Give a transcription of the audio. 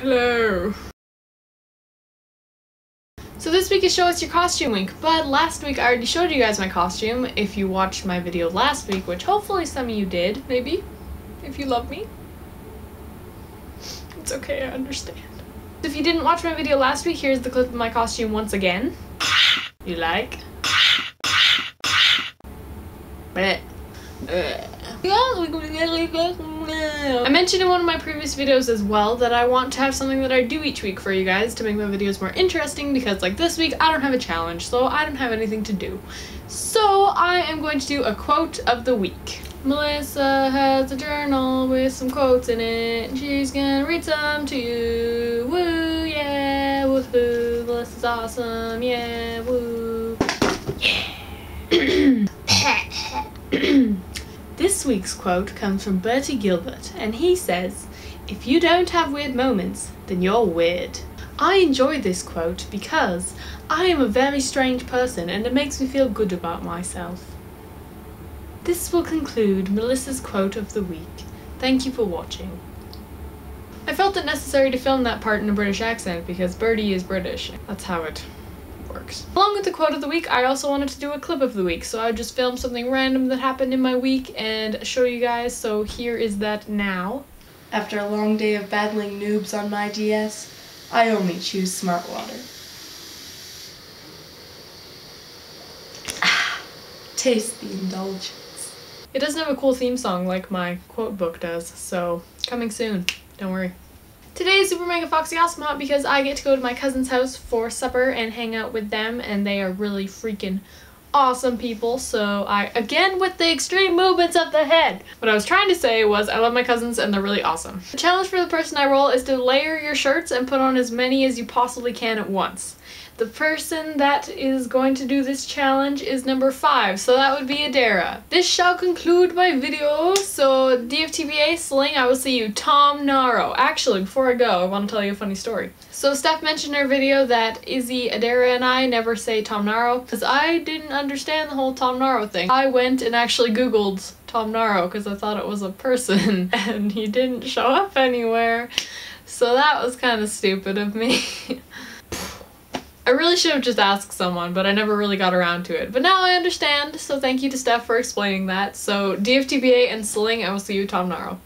Hello. So this week is Show Us Your Costume Week, but last week I already showed you guys my costume if you watched my video last week, which hopefully some of you did, maybe, if you love me. It's okay, I understand. If you didn't watch my video last week, here's the clip of my costume once again. You like? Blech. I mentioned in one of my previous videos as well that I want to have something that I do each week for you guys to make my videos more interesting because like this week I don't have a challenge so I don't have anything to do. So I am going to do a quote of the week. Melissa has a journal with some quotes in it and she's gonna read some to you. Woo, yeah, woohoo, Melissa's awesome, yeah, woo. Yeah. This week's quote comes from Bertie Gilbert, and he says, If you don't have weird moments, then you're weird. I enjoy this quote because I am a very strange person and it makes me feel good about myself. This will conclude Melissa's quote of the week. Thank you for watching. I felt it necessary to film that part in a British accent because Bertie is British. That's how it works. Along with the quote of the week, I also wanted to do a clip of the week, so I would just film something random that happened in my week and show you guys, so here is that now. After a long day of battling noobs on my DS, I only choose Smart Water. Ah, taste the indulgence. It doesn't have a cool theme song like my quote book does, so coming soon. Don't worry. Today is Super Mega Foxy Awesome Hot because I get to go to my cousin's house for supper and hang out with them and they are really freaking awesome people. So I, again with the extreme movements of the head. What I was trying to say was I love my cousins and they're really awesome. The challenge for the person I roll is to layer your shirts and put on as many as you possibly can at once. The person that is going to do this challenge is number 5, so that would be Adara. This shall conclude my video, so DFTBA Sling, I will see you Tom Naro. Actually, before I go, I want to tell you a funny story. So Steph mentioned in her video that Izzy, Adara, and I never say Tom Naro, because I didn't understand the whole Tom Naro thing. I went and actually googled Tom Naro because I thought it was a person, and he didn't show up anywhere. So that was kind of stupid of me. I really should have just asked someone, but I never really got around to it. But now I understand, so thank you to Steph for explaining that. So DFTBA and Sling, I will see you Tom Naro.